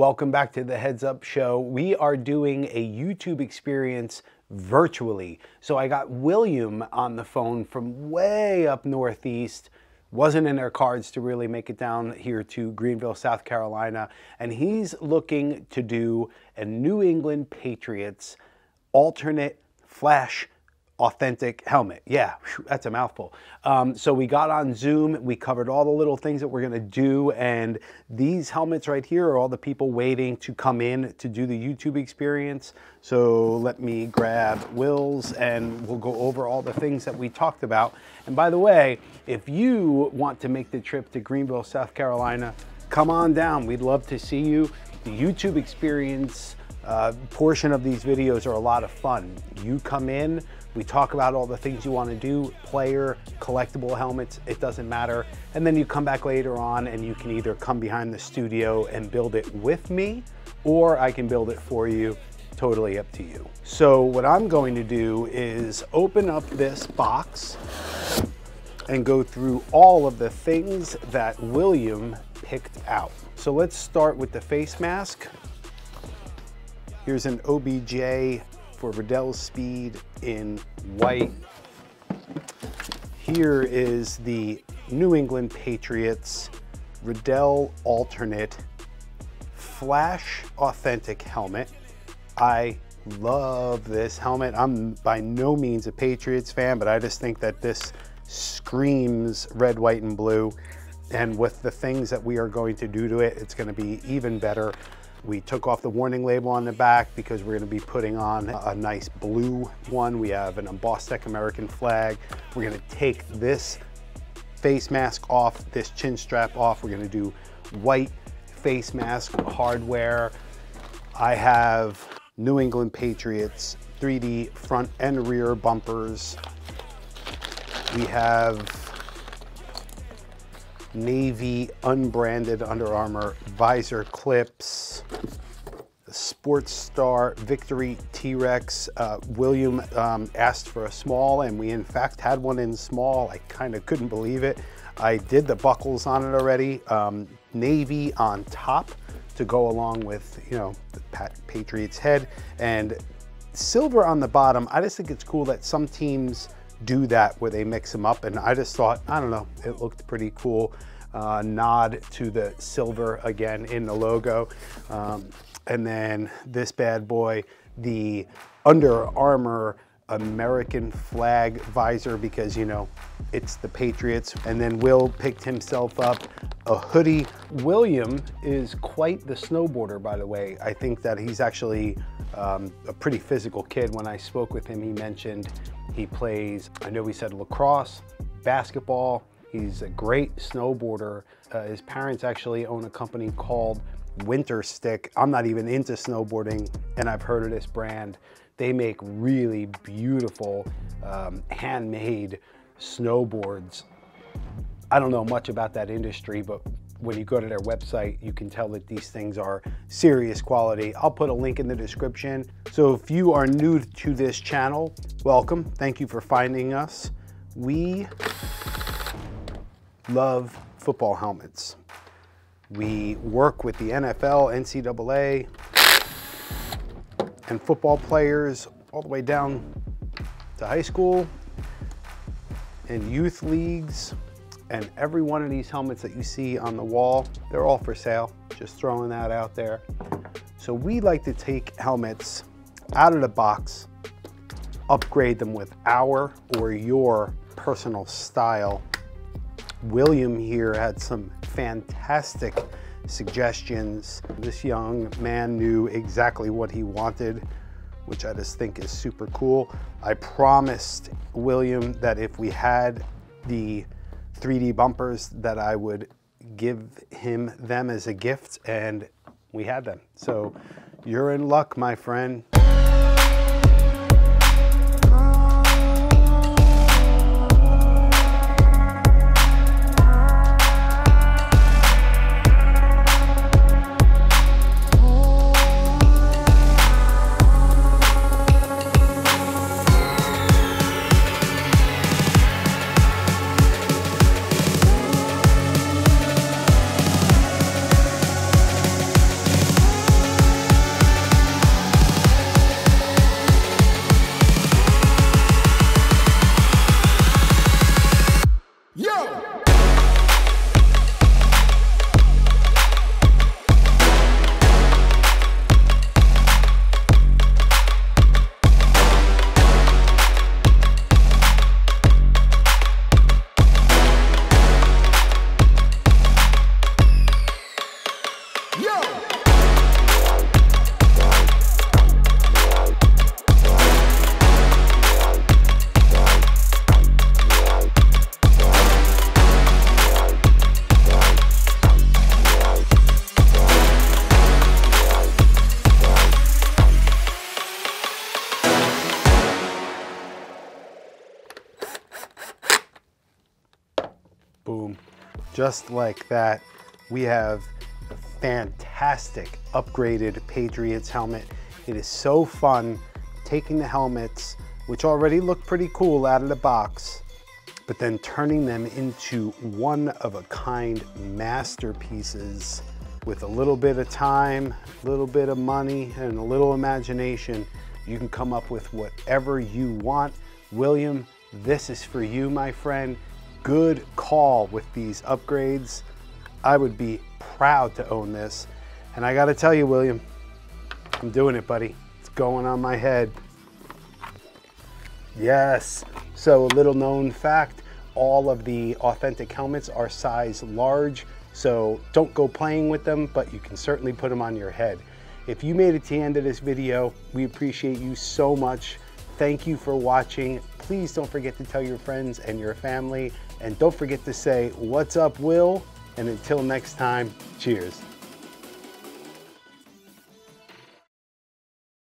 Welcome back to the Heads Up Show. We are doing a YouTube experience virtually. So I got William on the phone from way up northeast. Wasn't in their cards to really make it down here to Greenville, South Carolina. And he's looking to do a New England Patriots alternate flash authentic helmet. Yeah, whew, that's a mouthful. Um, so we got on Zoom, we covered all the little things that we're gonna do, and these helmets right here are all the people waiting to come in to do the YouTube experience. So let me grab Will's and we'll go over all the things that we talked about. And by the way, if you want to make the trip to Greenville, South Carolina, come on down. We'd love to see you. The YouTube experience uh, portion of these videos are a lot of fun. You come in, we talk about all the things you want to do, player, collectible helmets, it doesn't matter. And then you come back later on and you can either come behind the studio and build it with me, or I can build it for you, totally up to you. So what I'm going to do is open up this box and go through all of the things that William picked out. So let's start with the face mask. Here's an OBJ for Riddell Speed in white. Here is the New England Patriots Riddell Alternate Flash Authentic Helmet. I love this helmet. I'm by no means a Patriots fan, but I just think that this screams red, white, and blue. And with the things that we are going to do to it, it's gonna be even better. We took off the warning label on the back because we're gonna be putting on a nice blue one. We have an embossed American flag. We're gonna take this face mask off, this chin strap off. We're gonna do white face mask hardware. I have New England Patriots 3D front and rear bumpers. We have Navy unbranded Under Armour visor clips, SportStar Victory T-Rex. Uh, William um, asked for a small and we in fact had one in small. I kind of couldn't believe it. I did the buckles on it already. Um, Navy on top to go along with, you know, the Patriots head and silver on the bottom. I just think it's cool that some teams do that where they mix them up. And I just thought, I don't know, it looked pretty cool. Uh, nod to the silver again in the logo. Um, and then this bad boy, the Under Armour American flag visor because, you know, it's the Patriots. And then Will picked himself up a hoodie. William is quite the snowboarder, by the way. I think that he's actually um, a pretty physical kid. When I spoke with him, he mentioned he plays, I know he said lacrosse, basketball. He's a great snowboarder. Uh, his parents actually own a company called Winterstick. I'm not even into snowboarding and I've heard of this brand. They make really beautiful um, handmade snowboards. I don't know much about that industry, but when you go to their website, you can tell that these things are serious quality. I'll put a link in the description. So if you are new to this channel, welcome. Thank you for finding us. We love football helmets. We work with the NFL, NCAA, and football players all the way down to high school and youth leagues and every one of these helmets that you see on the wall, they're all for sale. Just throwing that out there. So we like to take helmets out of the box, upgrade them with our or your personal style. William here had some fantastic suggestions. This young man knew exactly what he wanted, which I just think is super cool. I promised William that if we had the 3D bumpers that I would give him them as a gift and we had them. So you're in luck, my friend. Just like that, we have a fantastic upgraded Patriots helmet. It is so fun taking the helmets, which already look pretty cool out of the box, but then turning them into one of a kind masterpieces with a little bit of time, a little bit of money, and a little imagination, you can come up with whatever you want. William, this is for you, my friend. Good call with these upgrades. I would be proud to own this. And I gotta tell you, William, I'm doing it, buddy. It's going on my head. Yes. So a little known fact, all of the authentic helmets are size large. So don't go playing with them, but you can certainly put them on your head. If you made it to the end of this video, we appreciate you so much. Thank you for watching. Please don't forget to tell your friends and your family. And don't forget to say, what's up, Will? And until next time, cheers.